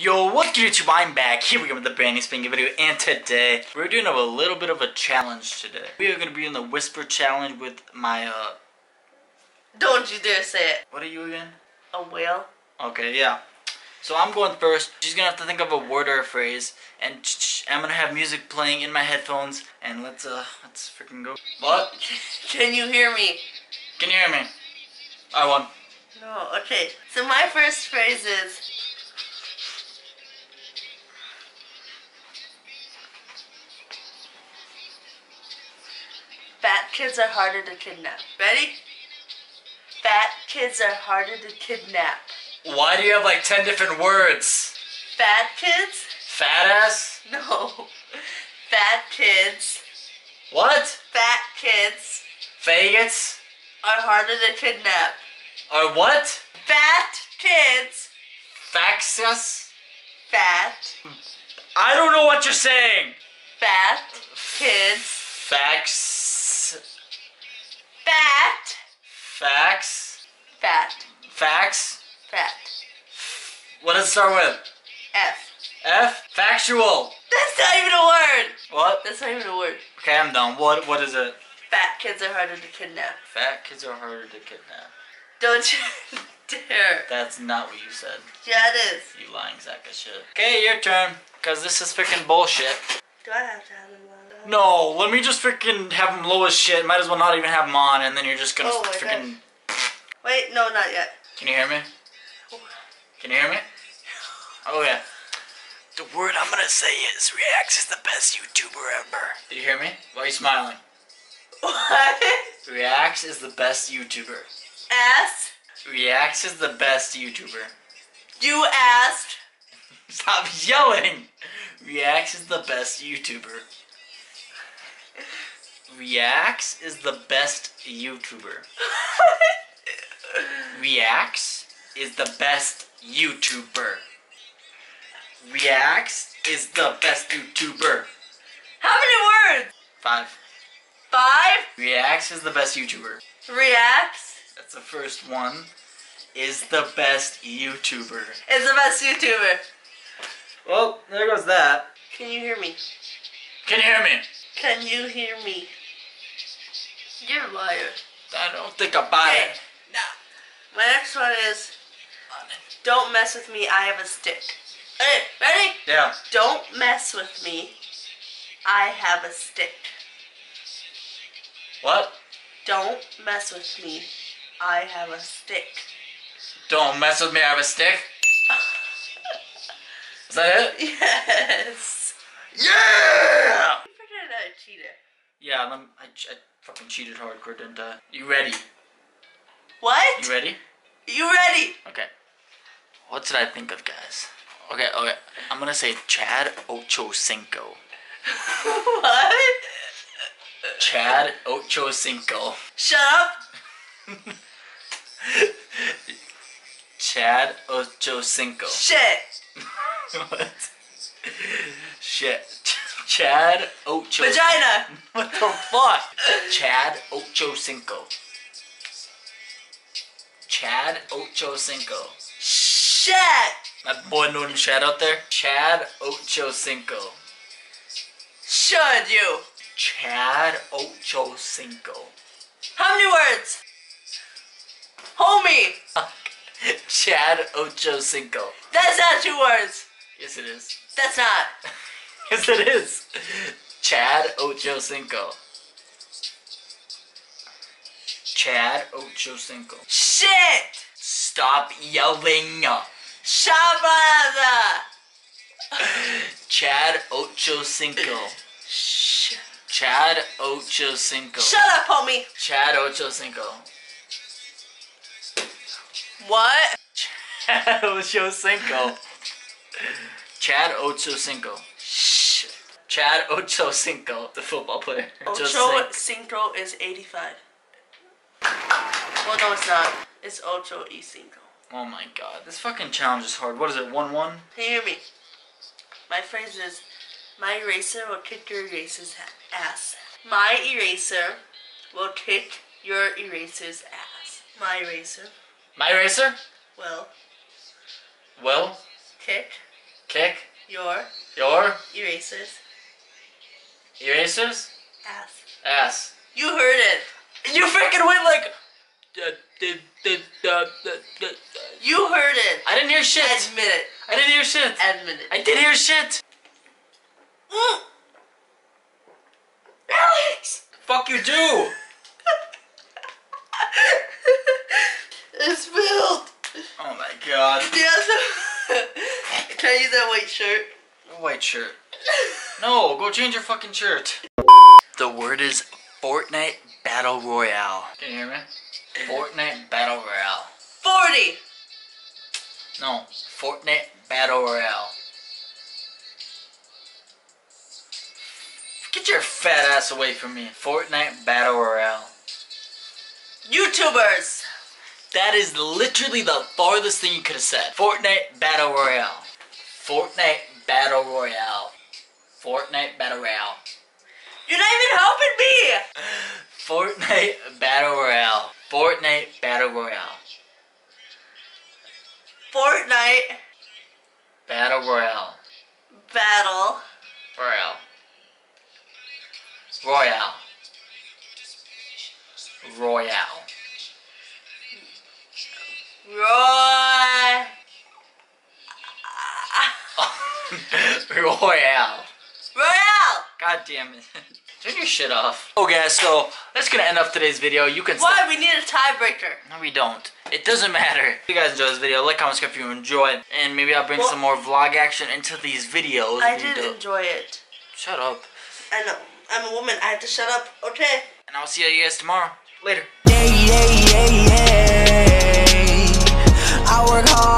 Yo, what's good YouTube? I'm back. Here we go with the brand new spanking video, and today we're doing a little bit of a challenge today. We are gonna be in the whisper challenge with my uh. Don't you dare say it. What are you again? A whale? Okay, yeah. So I'm going first. She's gonna have to think of a word or a phrase, and I'm gonna have music playing in my headphones, and let's uh, let's freaking go. What? Can you hear me? Can you hear me? I won. No, okay. So my first phrase is Fat kids are harder to kidnap. Ready? Fat kids are harder to kidnap. Why do you have like 10 different words? Fat kids? Fat ass? No. Fat kids. What? Fat kids Faggots? are harder to kidnap. Are what? Fat kids. Faxus? Fat. I don't know what you're saying. Fat kids. Fax. Fat. Facts. Fat. Facts. Fat. What does it start with? F. F? Factual. That's not even a word. What? That's not even a word. Okay, I'm done. What? What is it? Fat kids are harder to kidnap. Fat kids are harder to kidnap. Don't you dare. That's not what you said. Yeah, it is. You lying sack of shit. Okay, your turn. Cause this is freaking bullshit. Do I have to have them on? No, let me just freaking have them low as shit. Might as well not even have them on, and then you're just gonna Oh freaking. Wait, no, not yet. Can you hear me? Can you hear me? Oh yeah. The word I'm gonna say is Reacts is the best YouTuber ever. Did you hear me? Why are you smiling? What? Reacts is the best YouTuber. Ass? Reacts is the best YouTuber. You asked. Stop yelling! Reacts is the best YouTuber. Reacts is the best YouTuber. Reacts is the best YouTuber. Reacts is the best YouTuber. How many words? Five. Five? Reacts is the best YouTuber. Reacts That's the first one. Is the best YouTuber. is the best YouTuber. Well, there goes that. Can you hear me? Can you hear me? Can you hear me? You're a liar. I don't think about Okay. it. Now, my next one is Don't mess with me, I have a stick. Okay, ready? Yeah. Don't mess with me, I have a stick. What? Don't mess with me, I have a stick. Don't mess with me, I have a stick. Is that it? Yes. Yeah! You figured out a cheater. Yeah, I'm, I, I fucking cheated hardcore, didn't I? You ready? What? You ready? You ready? Okay. What did I think of, guys? Okay, okay. I'm gonna say Chad Ocho Cinco. what? Chad Ocho Cinco. Shut up. Chad Ocho Cinco. Shit. what? Shit. Chad Ocho. Vagina. What the fuck? Chad Ocho Cinco. Chad Ocho Cinco. Shit. My boy known Chad out there. Chad Ocho Cinco. Should you? Chad Ocho Cinco. How many words? Homie. Chad Ocho Cinco. That's not two words. Yes, it is. That's not. Yes, it is. Chad Ocho Cinco. Chad Ocho Cinco. Shit. Stop yelling. Shabada. Chad Ocho Cinco. Sh- Chad Ocho Cinco. Shut up, homie. Chad Ocho Cinco. What? Chad Ocho Cinco. Chad Ocho Cinco. Chad Ocho Cinco, the football player. Ocho Cinco. Is 85. Well, no, it's not. It's Ocho y Cinco. Oh my god, this fucking challenge is hard. What is it, 1 1? Can you hear me? My phrase is, my eraser will kick your eraser's ass. My eraser will kick your eraser's ass. My eraser My eraser? Well. Well? kick Kick. your Your eraser's erasers? ass. Ass. You heard it. You freaking went like. You heard it. I didn't hear shit. Admit it. I didn't hear shit. Admit it. I did hear shit. Mm. Alex! Fuck you do. It's spilled. Oh my god. Yeah. Can I use that white shirt? White shirt. No, go change your fucking shirt. The word is Fortnite Battle Royale. Can you hear me? Fortnite Battle Royale. 40. No, Fortnite Battle Royale. Get your fat ass away from me. Fortnite Battle Royale. YouTubers. That is literally the farthest thing you could have said. Fortnite Battle Royale. Fortnite Battle Royale. Fortnite Battle Royale. You're not even helping me. Fortnite Battle Royale. Fortnite Battle Royale. Fortnite Battle Royale. battle. Royale. Royale. Royale. Roy. Royale. Royale. God damn it. Turn your shit off. Okay, so that's gonna end up today's video. You can Why? We need a tiebreaker. No, we don't. It doesn't matter. If you guys enjoy this video, like, comment, subscribe if you enjoyed. And maybe I'll bring Well- some more vlog action into these videos. I did enjoy it. Shut up. I know. I'm a woman. I have to shut up. Okay. And I'll see you guys tomorrow. Later. yeah, yeah, yeah, yeah. I work hard,